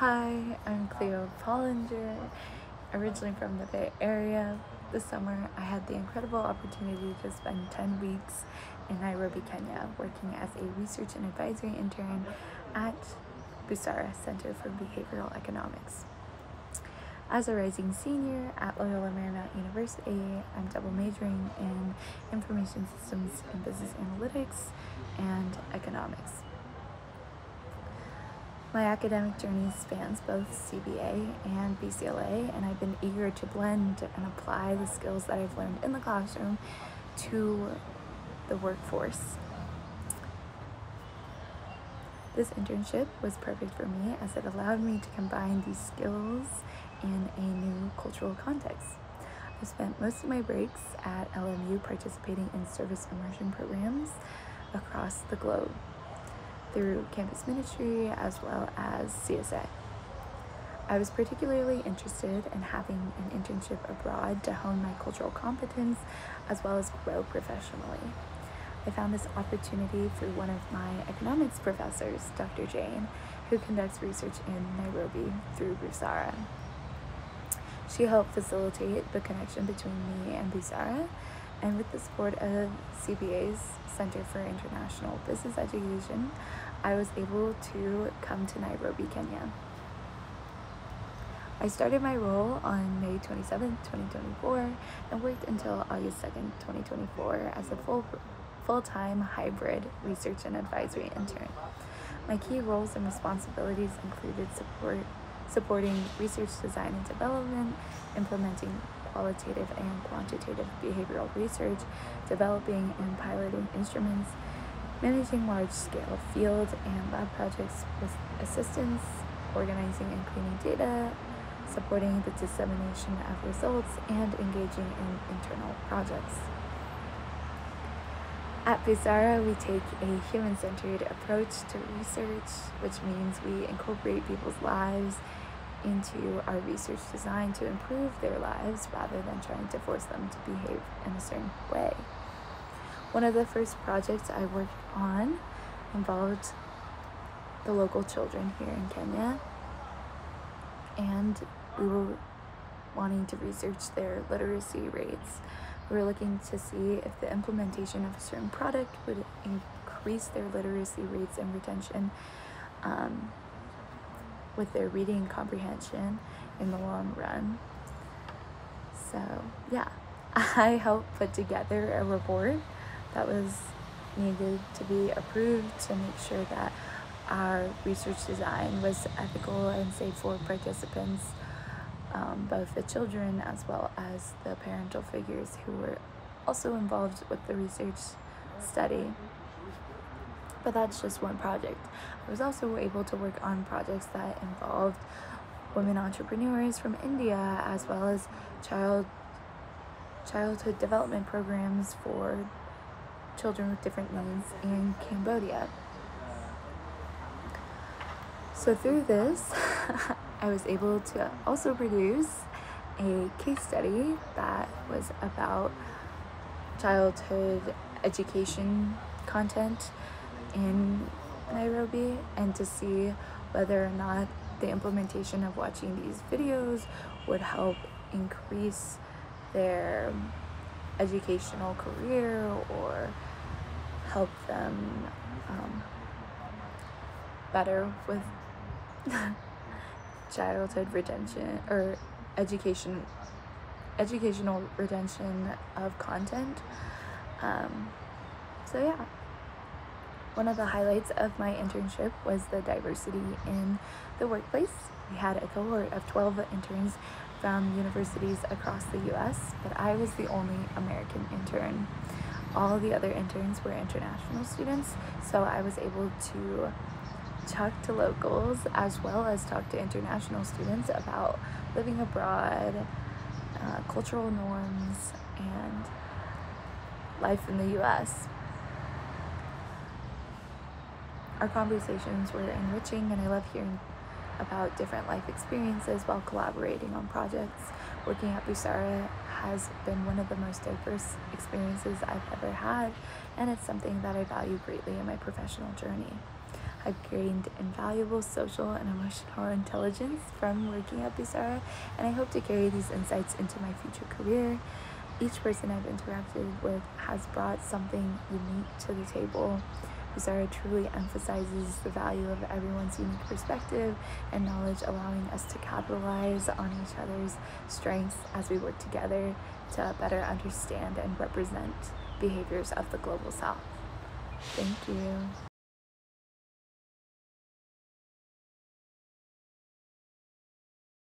Hi, I'm Cleo Pollinger, originally from the Bay Area. This summer, I had the incredible opportunity to spend 10 weeks in Nairobi, Kenya, working as a research and advisory intern at Busara Center for Behavioral Economics. As a rising senior at Loyola Marymount University, I'm double majoring in information systems and business analytics and economics. My academic journey spans both CBA and BCLA, and I've been eager to blend and apply the skills that I've learned in the classroom to the workforce. This internship was perfect for me as it allowed me to combine these skills in a new cultural context. I spent most of my breaks at LMU participating in service immersion programs across the globe through campus ministry as well as CSA. I was particularly interested in having an internship abroad to hone my cultural competence as well as grow professionally. I found this opportunity through one of my economics professors, Dr. Jane, who conducts research in Nairobi through Busara. She helped facilitate the connection between me and Busara, and with the support of CBA's Center for International Business Education, I was able to come to Nairobi, Kenya. I started my role on May 27, 2024, and worked until August 2nd, 2024 as a full full-time hybrid research and advisory intern. My key roles and responsibilities included support supporting research design and development, implementing qualitative and quantitative behavioral research, developing and piloting instruments, managing large-scale field and lab projects with assistance, organizing and cleaning data, supporting the dissemination of results, and engaging in internal projects. At Busara, we take a human centered approach to research, which means we incorporate people's lives into our research design to improve their lives rather than trying to force them to behave in a certain way. One of the first projects I worked on involved the local children here in Kenya, and we were wanting to research their literacy rates. We were looking to see if the implementation of a certain product would increase their literacy rates and retention. Um, with their reading comprehension in the long run. So, yeah, I helped put together a report that was needed to be approved to make sure that our research design was ethical and safe for participants, um, both the children as well as the parental figures who were also involved with the research study but that's just one project. I was also able to work on projects that involved women entrepreneurs from India as well as child childhood development programs for children with different needs in Cambodia. So through this, I was able to also produce a case study that was about childhood education content in Nairobi and to see whether or not the implementation of watching these videos would help increase their educational career or help them um, better with childhood retention or education educational retention of content. Um, so yeah one of the highlights of my internship was the diversity in the workplace. We had a cohort of 12 interns from universities across the US, but I was the only American intern. All the other interns were international students, so I was able to talk to locals as well as talk to international students about living abroad, uh, cultural norms, and life in the US. Our conversations were enriching, and I love hearing about different life experiences while collaborating on projects. Working at Busara has been one of the most diverse experiences I've ever had, and it's something that I value greatly in my professional journey. I've gained invaluable social and emotional intelligence from working at Busara, and I hope to carry these insights into my future career. Each person I've interacted with has brought something unique to the table. Busara truly emphasizes the value of everyone's unique perspective and knowledge, allowing us to capitalize on each other's strengths as we work together to better understand and represent behaviors of the global south. Thank you.